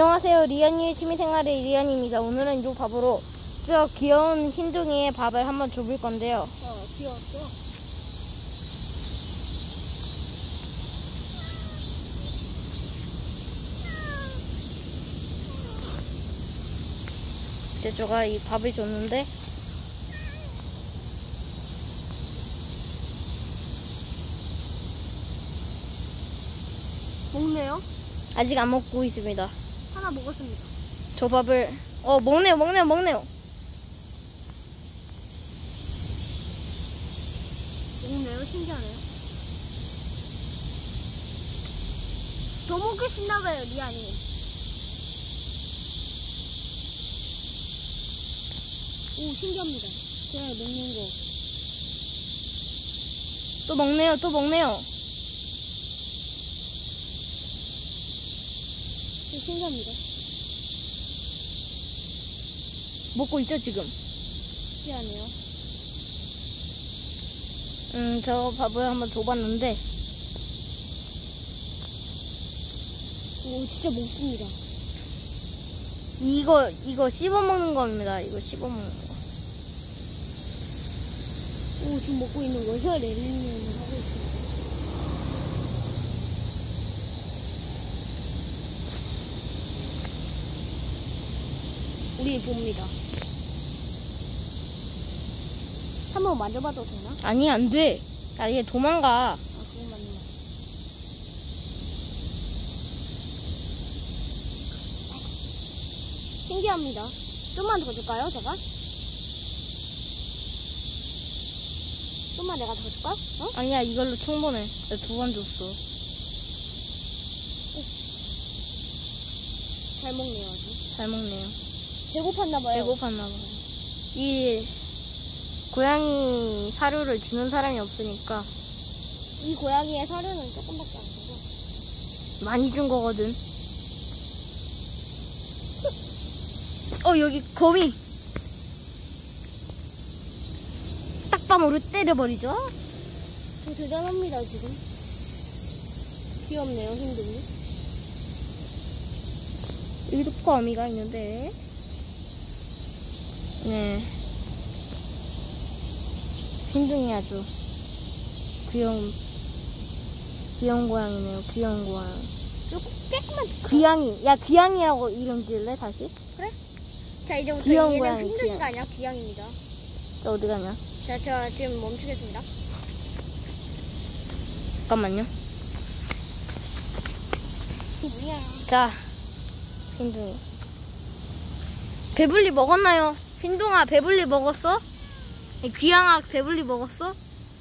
안녕하세요. 리안이의 취미생활의 리안입니다. 오늘은 이 밥으로 저 귀여운 흰둥이의 밥을 한번 줘볼 건데요. 어, 귀여웠어. 이제 제가 이 밥을 줬는데 먹네요? 아직 안 먹고 있습니다. 하나 먹었습니다. 저 밥을 어 먹네요, 먹네요, 먹네요. 먹네요? 신기하네요. 더 먹고 싶나봐요, 리안이. 오, 신기합니다. 제가 먹는 거. 또 먹네요, 또 먹네요. 신기합니다. 먹고 있죠 지금. 신기하네요. 음, 저 밥을 한번 줘봤는데 오, 진짜 먹습니다. 이거 이거 씹어 먹는 겁니다. 이거 씹어 먹는 거. 오, 지금 먹고 있는 거. 혀 내리는 하 고 있습니다. 우리 봅니다. 한번 만져봐도 되나? 아니 안 돼. 아얘 도망가. 아, 그건 맞는 거. 신기합니다. 좀만 더 줄까요, 제가? 좀만 내가 더 줄까? 어? 아니야 이걸로 충분해. 두번 줬어. 잘 먹네요, 아주. 잘 먹네요. 배고팠나 봐요. 배고팠나 봐요. 이 고양이 사료를 주는 사람이 없으니까 이 고양이의 사료는 조금밖에 안 되고. 많이 준 거거든. 어 여기 거미. 딱밤으로 때려버리죠. 저 대단합니다, 지금. 귀엽네요, 힘든이. 여기도 거미가 있는데. 네. 흰둥이 아주 귀여운 귀여운 고양이네요. 귀여운 고양. 조금 깨끗만. 귀양이. 야 귀양이라고 이름 지을래 다시? 자, 이제부터 귀여운 얘는 고양이, 흰둥이가. 아니라 귀양입니다. 저 어디 가냐? 자, 제가 지금 멈추겠습니다. 잠깐만요. 뭐야. 자, 흰둥이. 배불리 먹었나요? 흰둥아, 배불리 먹었어? 이 귀양아, 배불리 먹었어?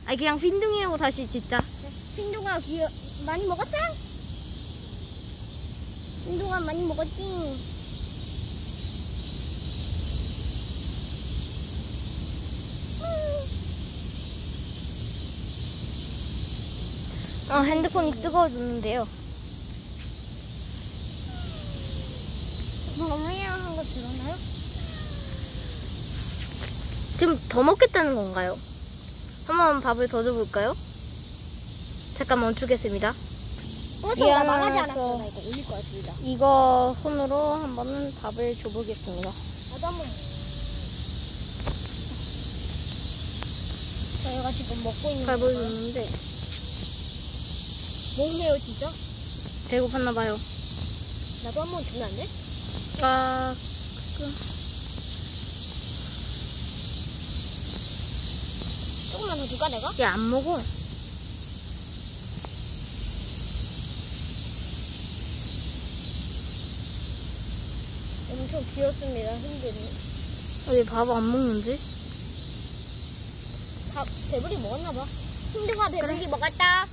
아니, 그냥 흰둥이라고 다시 짓자. 흰둥아 귀여 많이 먹었어? 흰둥아 많이 먹었지? 어, 핸드폰이 뜨거워졌는데요. 뭐야 한 거 들었나요? 지금 더 먹겠다는 건가요? 한번 밥을 더 줘볼까요? 잠깐 멈추겠습니다. 미안해서. 않았어. 나 이거 올릴 것 같습니다. 이거 손으로 한번은 밥을 줘보겠습니다. 나도 한번. 저희가 지금 먹고 있는 밥을? 줬는데 먹네요 진짜. 배고팠나봐요. 나도 한번 주면 안 돼? 아, 조금만 더 줄까 내가? 얘 안 먹어. 엄청 귀엽습니다 흰둥이. 왜밥안 먹는지? 다 배불리 먹었나 봐. 흰둥아 배불리 먹었다.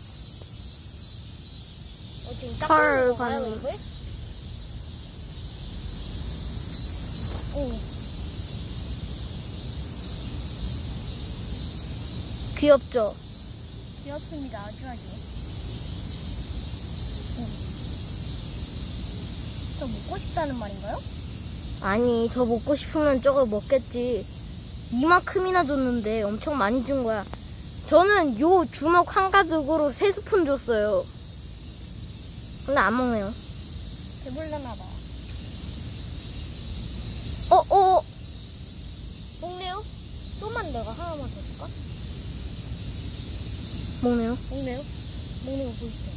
어 지금 딱 반응. 이거? 오. 귀엽죠? 귀엽습니다. 아주 아주. 음. 저 먹고 싶다는 말인가요? 아니, 저 먹고 싶으면 저걸 먹겠지. 이만큼이나 줬는데 엄청 많이 준 거야. 저는 요 주먹 한 가득으로 세 스푼 줬어요. 근데 안 먹네요. 배불러나 봐. 어, 어, 어. 먹네요? 또만 내가 하나만 줬을까? 먹네요. 먹네요? 먹는 거 보이시죠?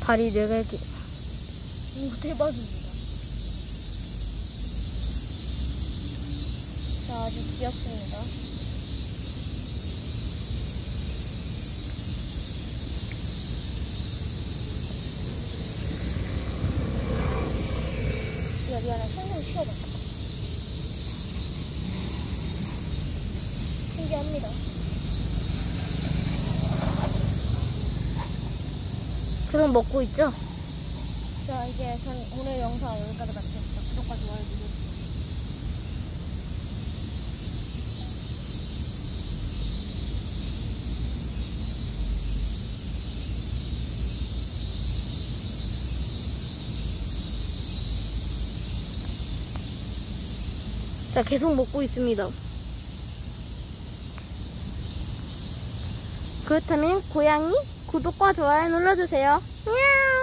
다리 네 개기. 이거 대박입니다. 자, 아주 귀엽습니다. 야, 미안해. 손좀 쉬어봐. 신기합니다. 그럼 먹고 있죠? 자, 이제 전 오늘 영상 여기까지 마치겠습니다. 구독과 좋아요 눌러주세요. 자, 계속 먹고 있습니다. 그렇다면 고양이 구독과 좋아요 눌러주세요. 냥!